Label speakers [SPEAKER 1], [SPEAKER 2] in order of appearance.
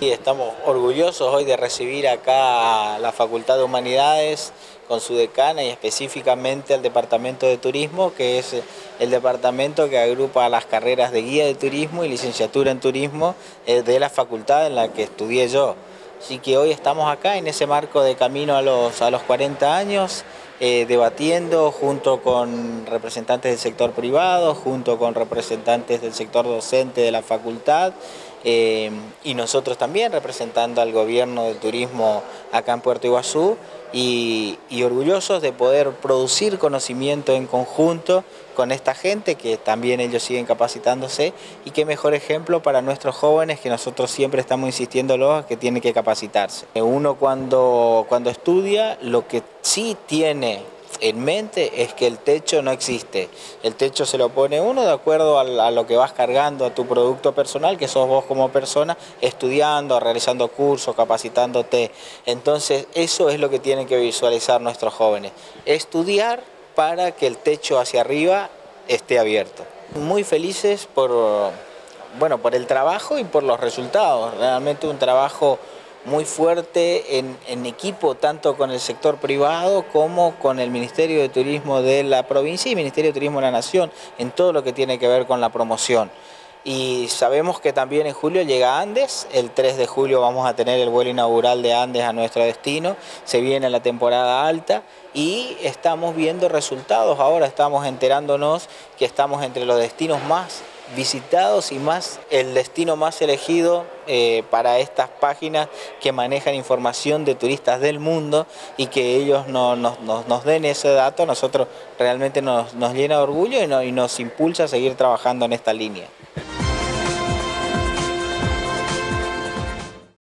[SPEAKER 1] Y estamos orgullosos hoy de recibir acá a la Facultad de Humanidades con su decana y específicamente al Departamento de Turismo, que es el departamento que agrupa las carreras de guía de turismo y licenciatura en turismo eh, de la facultad en la que estudié yo. Así que hoy estamos acá en ese marco de camino a los, a los 40 años, eh, debatiendo junto con representantes del sector privado, junto con representantes del sector docente de la facultad eh, y nosotros también representando al gobierno de turismo acá en Puerto Iguazú y, orgullosos de poder producir conocimiento en conjunto con esta gente que también ellos siguen capacitándose y qué mejor ejemplo para nuestros jóvenes que nosotros siempre estamos insistiendo los que tienen que capacitarse. Uno cuando, cuando estudia lo que sí tiene en mente es que el techo no existe. El techo se lo pone uno de acuerdo a, lo que vas cargando a tu producto personal, que sos vos como persona, estudiando, realizando cursos, capacitándote. Entonces, eso es lo que tienen que visualizar nuestros jóvenes. Estudiar para que el techo hacia arriba esté abierto. Muy felices por, bueno, por el trabajo y por los resultados. Realmente un trabajo muy fuerte en, equipo tanto con el sector privado como con el Ministerio de Turismo de la provincia y Ministerio de Turismo de la Nación en todo lo que tiene que ver con la promoción. Y sabemos que también en julio llega Andes, el 3 de julio vamos a tener el vuelo inaugural de Andes a nuestro destino, se viene la temporada alta y estamos viendo resultados, ahora estamos enterándonos que estamos entre los destinos más visitados y más el destino más elegido eh, para estas páginas que manejan información de turistas del mundo y que ellos no, nos, den ese dato, nosotros realmente nos, llena de orgullo y, y nos impulsa a seguir trabajando en esta línea.